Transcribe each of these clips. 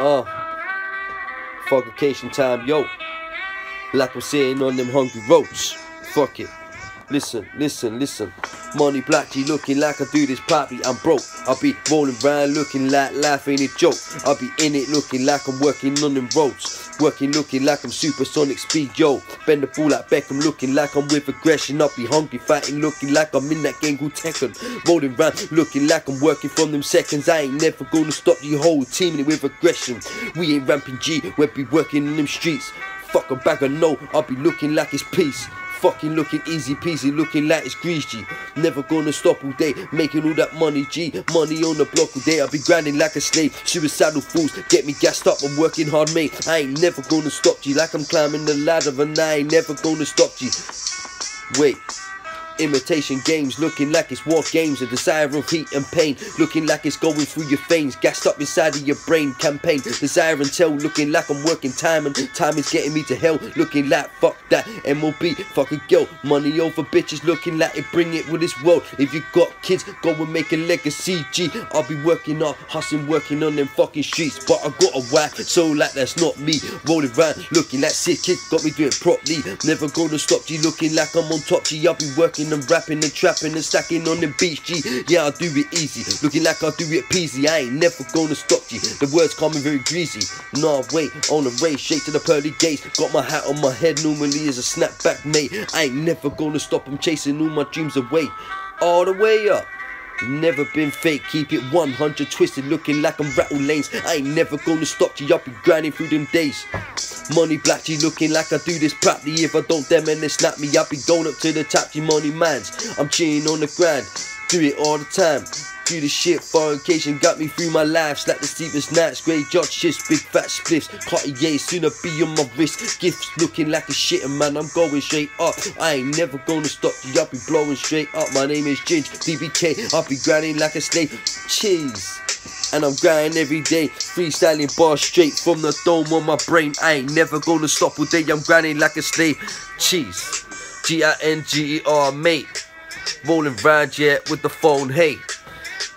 Uh, vacation time, yo. Like I'm saying on them hungry roads. Fuck it. Listen, listen, listen. Money black G looking like I do this poppy. I'm broke. I'll be rolling round looking like life ain't a joke. I'll be in it looking like I'm working on them roads. Working looking like I'm supersonic speed, yo. Bend the ball like Beckham looking like I'm with aggression. I'll be hungry fighting looking like I'm in that game called Tekken. Rolling round looking like I'm working from them seconds. I ain't never gonna stop the whole team in it with aggression. We ain't ramping G, we'll be working in them streets. Fuck a bag of no, I'll be looking like it's peace. Fucking looking easy peasy, looking like it's greasy. Never gonna stop all day, making all that money G. Money on the block all day, I'll be grinding like a slave. Suicidal fools, get me gassed up, I'm working hard, mate. I ain't never gonna stop G, like I'm climbing the ladder, and I ain't never gonna stop G. Wait. Imitation games, looking like it's war games. A desire of heat and pain, looking like it's going through your veins. Gassed up inside of your brain. Campaign, desire and tell, looking like I'm working time and time is getting me to hell. Looking like fuck that MOB, fuck a girl. Money over bitches, looking like it bring it with this world. If you got kids, go and make a legacy. G, I'll be working up, hustling, working on them fucking streets. But I got a wife, so like that's not me. Rolling around, looking like sick kids, got me doing properly. Never gonna stop G, looking like I'm on top G. I'll be working and rapping and trapping and stacking on the beach, G. Yeah, I do it easy, looking like I do it peasy. I ain't never gonna stop you. The words coming very greasy. Nah, wait, on the race, straight to the pearly gates. Got my hat on my head, normally is a snapback, mate. I ain't never gonna stop. I'm chasing all my dreams away, all the way up. Never been fake, keep it 100 twisted, looking like I'm rattle lanes. I ain't never gonna stop G, I'll be grinding through them days. Money black G, looking like I do this properly. If I don't, them and they snap me, I'll be going up to the top G money mans. I'm cheering on the grind, do it all the time. Do the shit, foreign occasion got me through my life. Slap the steepest nights, grey judge shits, big fat spliffs. Cartier, soon I be on my wrist. Gifts looking like a shit, man. I'm going straight up. I ain't never gonna stop G, I'll be blowing straight up. My name is Ginge, DBK. I'll be grinding like a slave. Cheese and I'm grinding every day. Freestyling bars straight from the dome on my brain. I ain't never gonna stop all day. I'm grinding like a slave. Cheese, G I N G E R, mate. Rolling round yet with the phone, hey.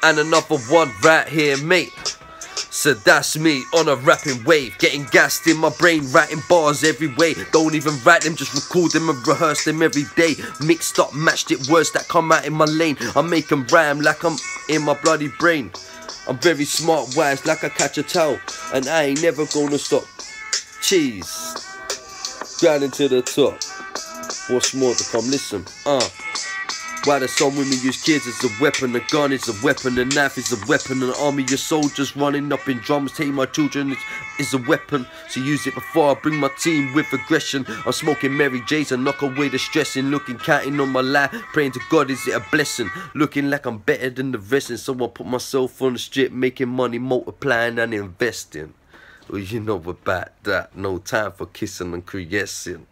And another one right here, mate. So that's me on a rapping wave, getting gassed in my brain, writing bars every way. Don't even write them, just record them and rehearse them every day. Mixed up, matched it, words that come out in my lane. I make them rhyme like I'm in my bloody brain. I'm very smart, wise, like I catch a towel, and I ain't never gonna stop. Cheese, grinding to the top. What's more to come? Listen, uh. Why do some women use kids as a weapon? A gun is a weapon, a knife is a weapon, an army of soldiers running up in drums. Take my children is, is a weapon, so use it before I bring my team with aggression. I'm smoking Mary J's and knock away the stressing. Looking, counting on my life, praying to God, is it a blessing? Looking like I'm better than the rest, and so I put myself on the strip, making money, multiplying and investing. Well, you know about that. No time for kissing and caressing.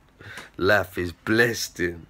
Life is blessed in.